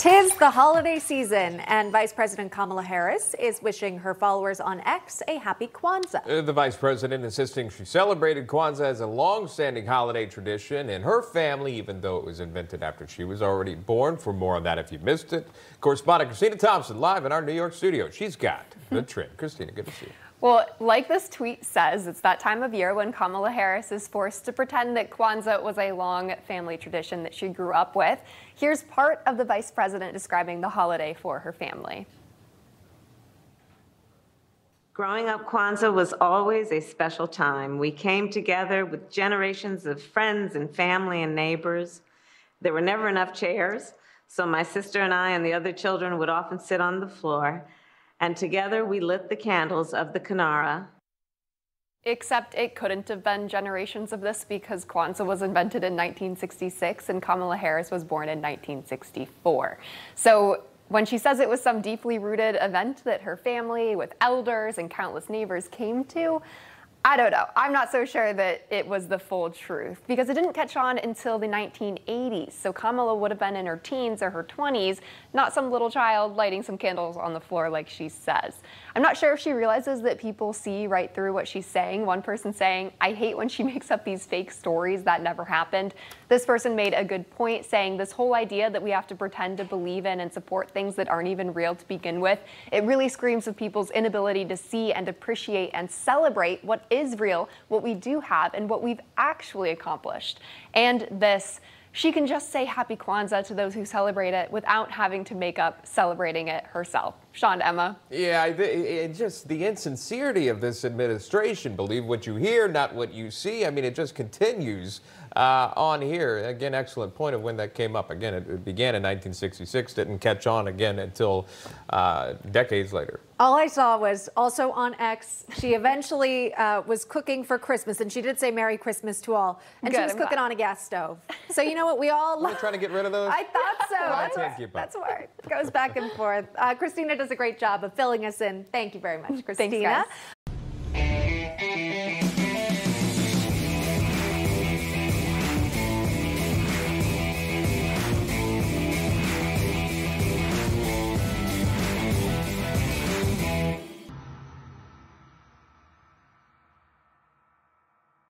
Tis the holiday season, and Vice President Kamala Harris is wishing her followers on X a happy Kwanzaa. Uh, the vice president insisting she celebrated Kwanzaa as a long-standing holiday tradition in her family, even though it was invented after she was already born. For more on that, if you missed it, correspondent Christina Thompson live in our New York studio. She's got the trend. Christina, good to see you. Well, like this tweet says, it's that time of year when Kamala Harris is forced to pretend that Kwanzaa was a long family tradition that she grew up with. Here's part of the vice president describing the holiday for her family. Growing up, Kwanzaa was always a special time. We came together with generations of friends and family and neighbors. There were never enough chairs, so my sister and I and the other children would often sit on the floor and together we lit the candles of the kinara. Except it couldn't have been generations of this because Kwanzaa was invented in 1966 and Kamala Harris was born in 1964. So when she says it was some deeply rooted event that her family, with elders and countless neighbors, came to, I don't know. I'm not so sure that it was the full truth because it didn't catch on until the 1980s. So Kamala would have been in her teens or her 20s, not some little child lighting some candles on the floor like she says. I'm not sure if she realizes that people see right through what she's saying. One person saying, I hate when she makes up these fake stories that never happened. This person made a good point saying this whole idea that we have to pretend to believe in and support things that aren't even real to begin with, it really screams of people's inability to see and appreciate and celebrate what is real, what we do have, and what we've actually accomplished. And this she can just say Happy Kwanzaa to those who celebrate it without having to make up celebrating it herself. Shaun, Emma. Yeah, it just the insincerity of this administration. Believe what you hear, not what you see. I mean, it just continues uh, on here. Again, excellent point of when that came up. Again, it, it began in 1966, didn't catch on again until uh, decades later. All I saw was also on X. She eventually uh, was cooking for Christmas, and she did say "Merry Christmas" to all, and Good, she was cooking on a gas stove. So you know what? We all We're trying to get rid of those. I thought so. well, that's, that's where it goes back and forth. Uh, Christina does a great job of filling us in. Thank you very much, Christina. Thanks,